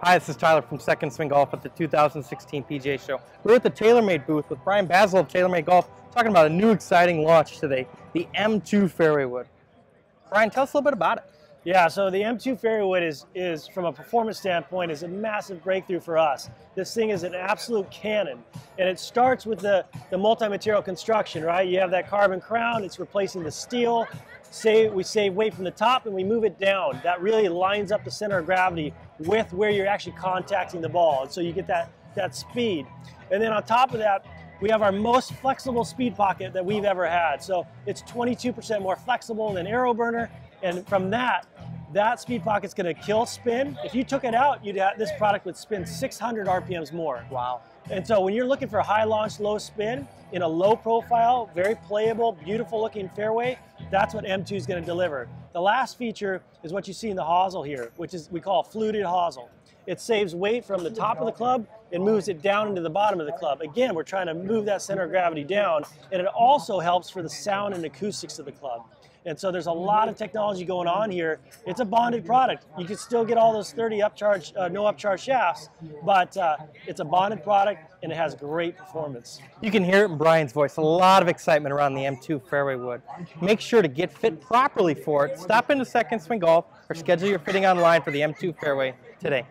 Hi, this is Tyler from Second Swing Golf at the 2016 PGA Show. We're at the TaylorMade booth with Brian Bazzel of TaylorMade Golf talking about a new exciting launch today, the M2 Fairway Wood. Brian, tell us a little bit about it. Yeah, so the M2 Fairway Wood is, is from a performance standpoint, is a massive breakthrough for us. This thing is an absolute cannon. And it starts with the, the multi-material construction, right? You have that carbon crown, it's replacing the steel. Say we save weight from the top and we move it down. That really lines up the center of gravity with where you're actually contacting the ball. And so you get that, that speed. And then on top of that, we have our most flexible speed pocket that we've ever had. So it's 22% more flexible than AeroBurner. And from that, that speed pocket's gonna kill spin. If you took it out, you'd have, this product would spin 600 RPMs more. Wow. And so when you're looking for high launch, low spin, in a low profile, very playable, beautiful looking fairway, that's what M2 is gonna deliver. The last feature is what you see in the hosel here, which is we call fluted hosel. It saves weight from the top of the club and moves it down into the bottom of the club. Again, we're trying to move that center of gravity down, and it also helps for the sound and acoustics of the club. And so there's a lot of technology going on here. It's a bonded product. You can still get all those 30 upcharge, uh, no upcharge shafts, but uh, it's a bonded product and it has great performance. You can hear it in Brian's voice. A lot of excitement around the M2 fairway wood. Make sure to get fit properly for it. Stop into Second Swing Golf or schedule your fitting online for the M2 fairway today.